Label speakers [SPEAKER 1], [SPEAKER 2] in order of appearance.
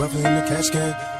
[SPEAKER 1] coffin in the casket.